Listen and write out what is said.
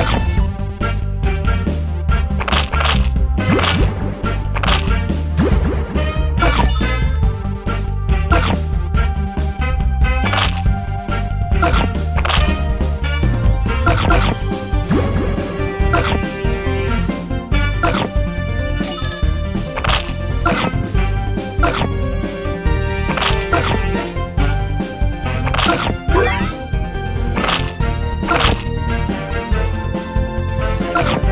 you 口。